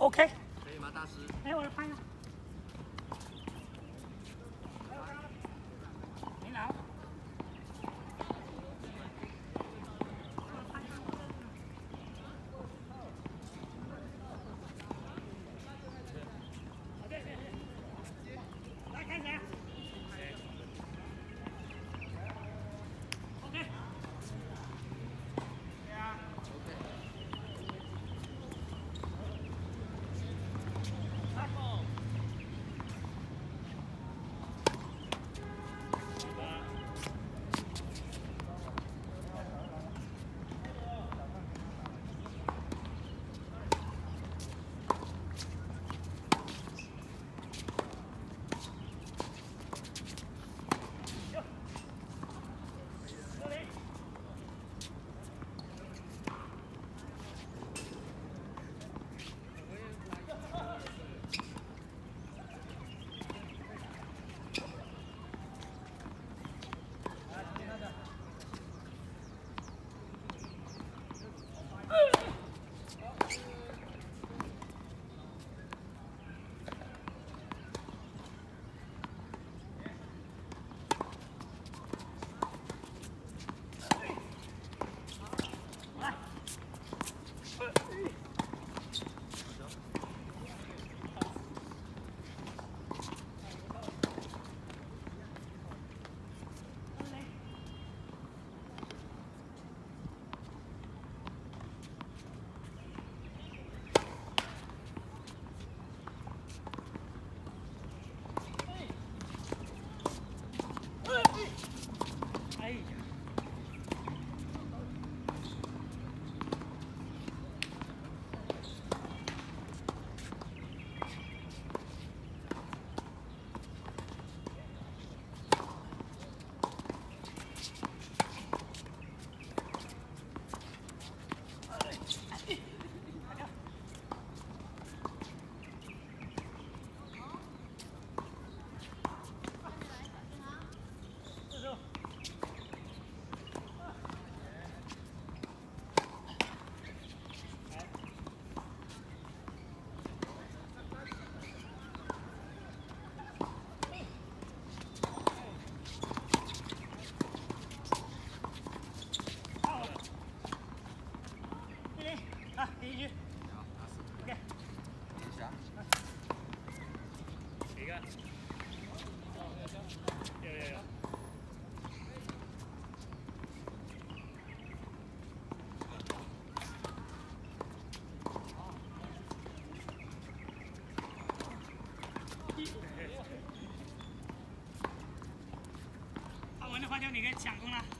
ok，可以吗？大师，哎，我来拍一下。就你可以抢功了。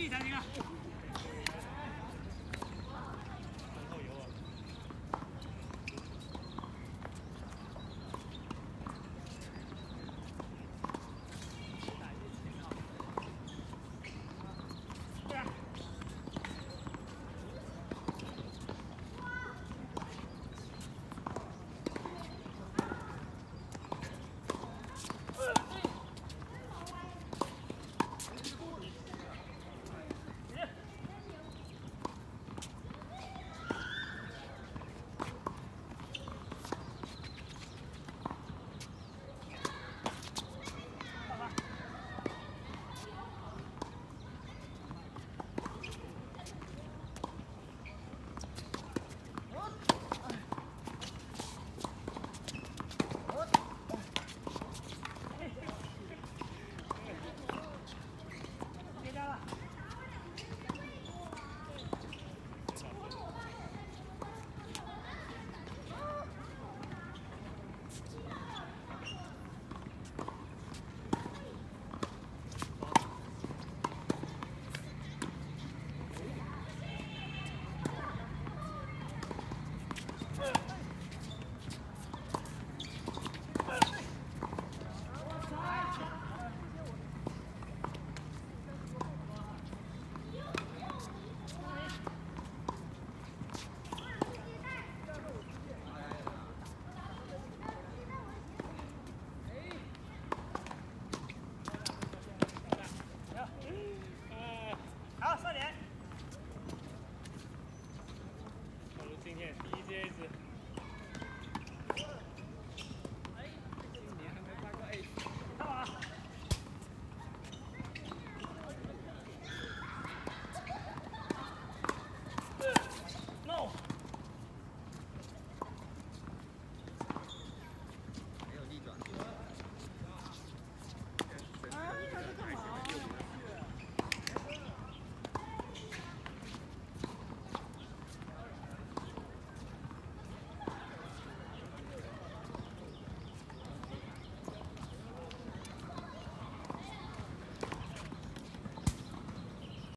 这一点你